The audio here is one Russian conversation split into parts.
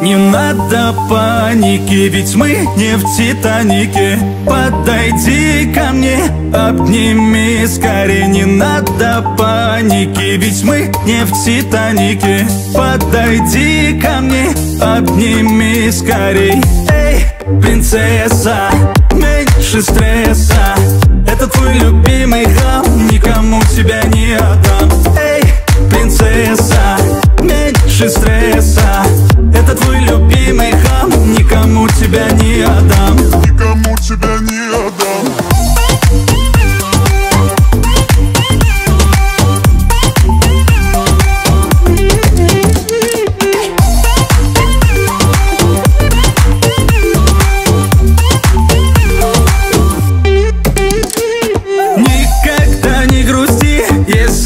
Не надо паники, ведь мы не в Титанике. Подойди ко мне, обними скорее. Не надо паники, ведь мы не в Титанике. Подойди ко мне, обними скорей. Эй, принцесса, меньше стресса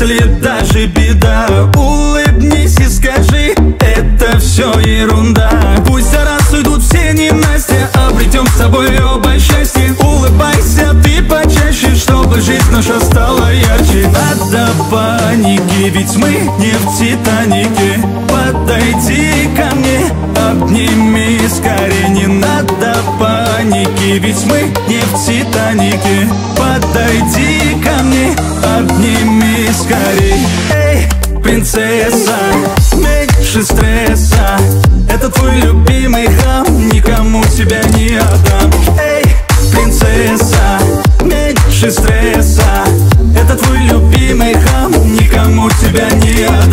если даже беда. Улыбнись и скажи, это все ерунда. Пусть за раз уйдут все ненастья Обретем с тобой оба счастье Улыбайся ты почаще, чтобы жизнь наша стала ярче. Надо паники, ведь мы не в Титанике Подойди ко мне, обними скорее. Не надо паники, ведь мы не в Титанике Подойди ко мне, обними принцесса, меньше стресса. Это твой любимый хам, никому тебя не отдам. Эй, принцесса, меньше стресса. Это твой любимый хам, никому тебя не отдам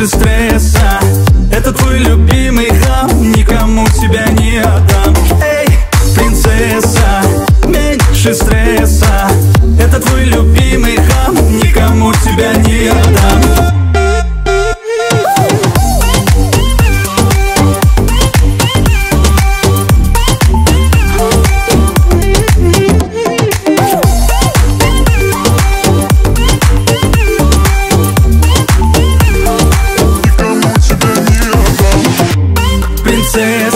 меньше стресса. Это твой любимый хам, никому тебя не отдам. Эй, принцесса, меньше стресса